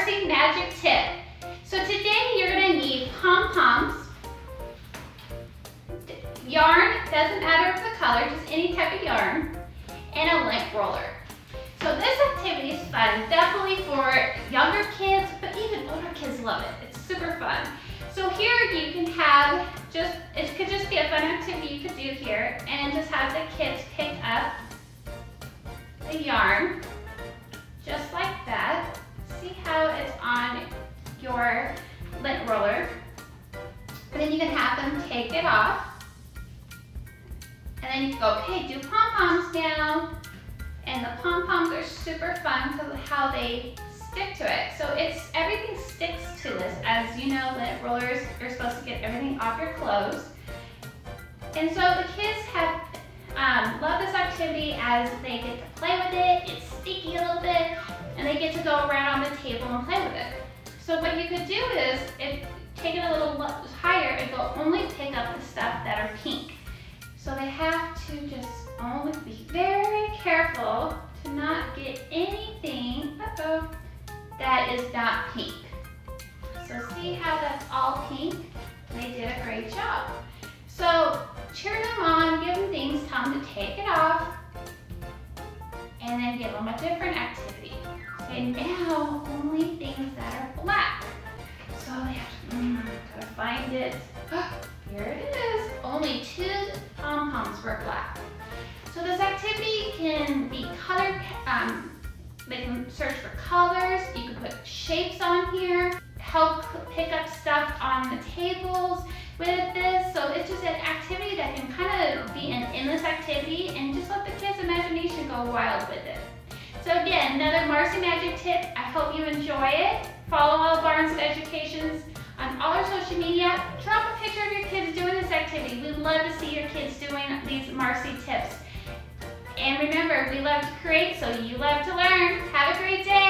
embarrassing magic tip. So today you're gonna need pom-poms, yarn, doesn't matter the color, just any type of yarn, and a lint roller. So this activity is fun, definitely for younger kids, but even older kids love it. It's super fun. So here you can have just, it could just be a fun activity you could do here, and just have the kids pick up the yarn them take it off. And then you go, okay, do pom-poms now. And the pom-poms are super fun because of how they stick to it. So it's everything sticks to this. As you know, lint rollers you're supposed to get everything off your clothes. And so the kids have um, love this activity as they get to play with it. It's sticky a little bit, and they get to go around on the table and play with it. So what you could do is, if take it a little they have to just only be very careful to not get anything, uh -oh, that is not pink. So see how that's all pink? They did a great job. So cheer them on, give them things, tell them to take it off, and then give them a different activity. And now only things that are black. So they have to, mm, find it. Here it is. Only two pom-poms were black. So this activity can be color um, they can search for colors. You can put shapes on here. Help pick up stuff on the tables with this. So it's just an activity that can kind of be an endless activity and just let the kids' imagination go wild with it. So again, another Marcy Magic tip. I hope you enjoy it. Follow all Barnes of Educations on all our social media. Drop a picture of your kids doing this activity. We'd love to see your kids doing these Marcy tips. And remember, we love to create, so you love to learn. Have a great day.